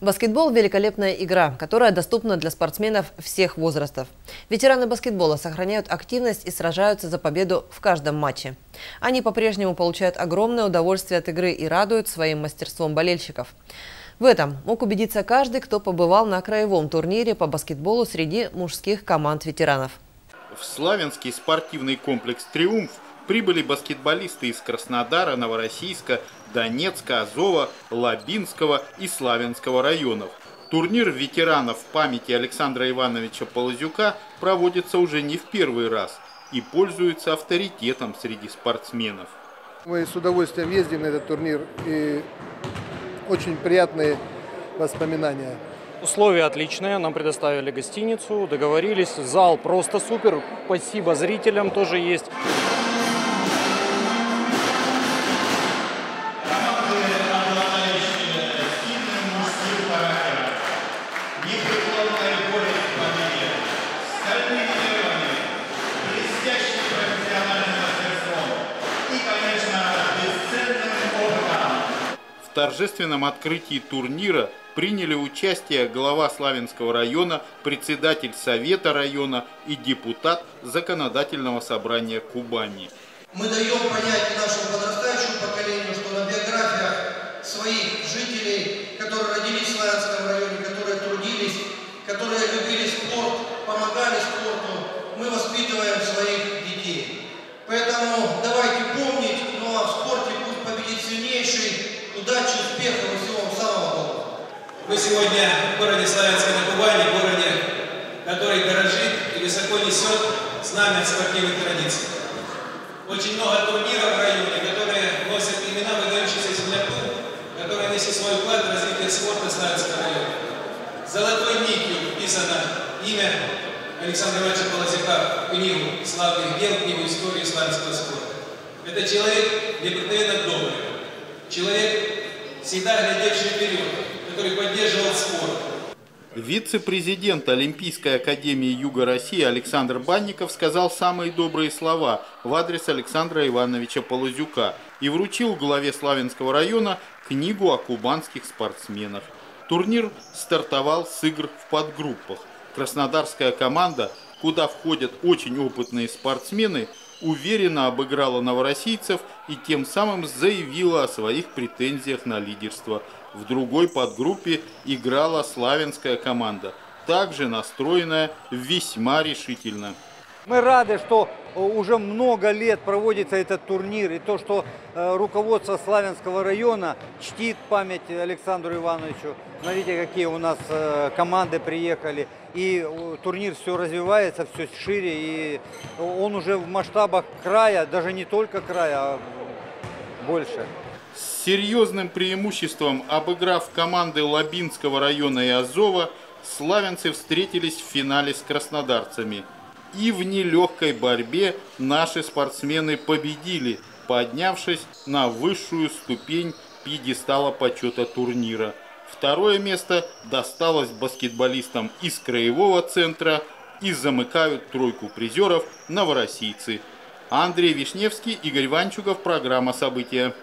Баскетбол – великолепная игра, которая доступна для спортсменов всех возрастов. Ветераны баскетбола сохраняют активность и сражаются за победу в каждом матче. Они по-прежнему получают огромное удовольствие от игры и радуют своим мастерством болельщиков. В этом мог убедиться каждый, кто побывал на краевом турнире по баскетболу среди мужских команд ветеранов. В Славянский спортивный комплекс «Триумф» прибыли баскетболисты из Краснодара, Новороссийска, Донецка, Азова, Лабинского и Славянского районов. Турнир ветеранов в памяти Александра Ивановича Полозюка проводится уже не в первый раз и пользуется авторитетом среди спортсменов. Мы с удовольствием ездим на этот турнир и очень приятные воспоминания. Условия отличные, нам предоставили гостиницу, договорились, зал просто супер, спасибо зрителям тоже есть. В торжественном открытии турнира приняли участие глава Славянского района, председатель Совета района и депутат Законодательного собрания Кубани. Мы даем понять нашему подрастающему поколению, что на биографиях своих жителей, которые родились в Славянском районе, которые трудились, которые любили Мы сегодня в городе Славянска на Кубани, городе, который дорожит и высоко несет знамя спортивных традиций. Очень много турниров в районе, которые носят имена выдающихся земляков, которые несут свой вклад в развитие спорта Славянского района. Золотой нитью вписано имя Александра Ивановича Полозяка в книгу славных дел, книгу истории славянского спорта. Это человек необыкновенно добрый, человек, всегда глядевший вперед, который поддерживал спорт. Вице-президент Олимпийской академии Юга России Александр Банников сказал самые добрые слова в адрес Александра Ивановича Полозюка и вручил главе Славянского района книгу о кубанских спортсменах. Турнир стартовал с игр в подгруппах. Краснодарская команда, куда входят очень опытные спортсмены, уверенно обыграла новороссийцев и тем самым заявила о своих претензиях на лидерство. В другой подгруппе играла славянская команда, также настроенная весьма решительно. Мы рады, что уже много лет проводится этот турнир, и то, что э, руководство Славянского района чтит память Александру Ивановичу. Смотрите, какие у нас э, команды приехали, и турнир все развивается, все шире, и он уже в масштабах края, даже не только края, а больше. С серьезным преимуществом, обыграв команды Лабинского района и Азова, славянцы встретились в финале с краснодарцами – и в нелегкой борьбе наши спортсмены победили, поднявшись на высшую ступень пьедестала почета турнира. Второе место досталось баскетболистам из краевого центра и замыкают тройку призеров новороссийцы. Андрей Вишневский, Игорь Ванчугов, программа «События».